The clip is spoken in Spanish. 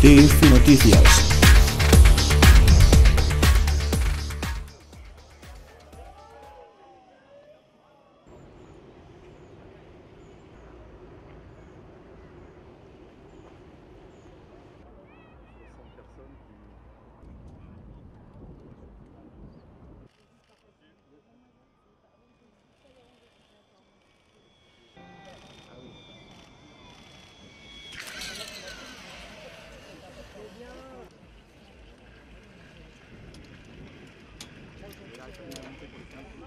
TF Noticias. ആവശ്യമുള്ള നമുക്ക് കൊടുക്കാം